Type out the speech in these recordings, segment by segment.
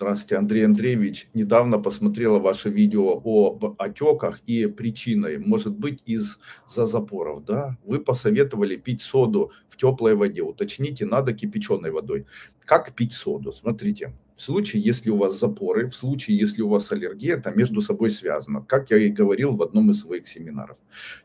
Здравствуйте, Андрей Андреевич. Недавно посмотрела ваше видео об отеках и причиной, может быть, из-за запоров, да? Вы посоветовали пить соду в теплой воде. Уточните, надо кипяченой водой. Как пить соду? Смотрите, в случае, если у вас запоры, в случае, если у вас аллергия, это между собой связано, как я и говорил в одном из своих семинаров.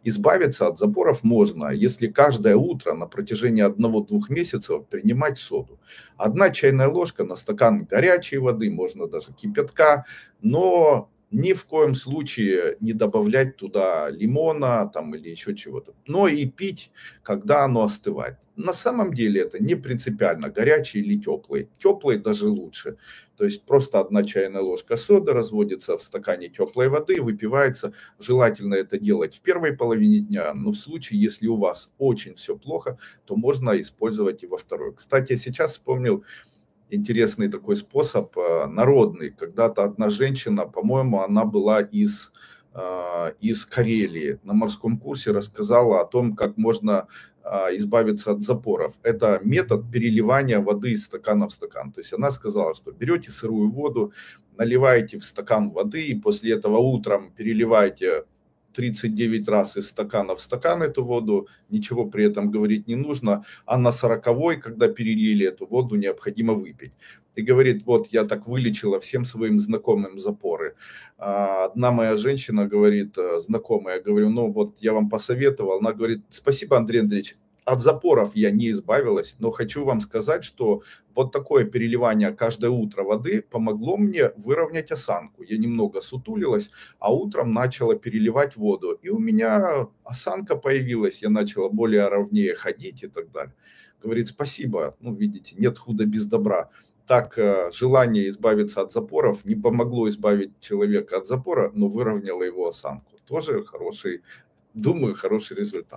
Избавиться от запоров можно, если каждое утро на протяжении одного-двух месяцев принимать соду. Одна чайная ложка на стакан горячей воды, можно даже кипятка, но ни в коем случае не добавлять туда лимона там или еще чего-то, но и пить, когда оно остывает. На самом деле это не принципиально, горячий или теплый. Теплый даже лучше. То есть просто одна чайная ложка соды разводится в стакане теплой воды, выпивается. Желательно это делать в первой половине дня, но в случае, если у вас очень все плохо, то можно использовать и во второй. Кстати, сейчас вспомнил, интересный такой способ, э, народный. Когда-то одна женщина, по-моему, она была из, э, из Карелии, на морском курсе рассказала о том, как можно э, избавиться от запоров. Это метод переливания воды из стакана в стакан. То есть она сказала, что берете сырую воду, наливаете в стакан воды, и после этого утром переливаете 39 раз из стакана в стакан эту воду, ничего при этом говорить не нужно, а на 40 когда перелили эту воду, необходимо выпить. И говорит, вот я так вылечила всем своим знакомым запоры. А одна моя женщина говорит, э, знакомая, говорю, ну вот я вам посоветовал, она говорит, спасибо, Андрей Андреевич, от запоров я не избавилась, но хочу вам сказать, что вот такое переливание каждое утро воды помогло мне выровнять осанку. Я немного сутулилась, а утром начала переливать воду. И у меня осанка появилась, я начала более ровнее ходить и так далее. Говорит, спасибо, ну видите, нет худа без добра. Так, э, желание избавиться от запоров не помогло избавить человека от запора, но выровняло его осанку. Тоже хороший, думаю, хороший результат.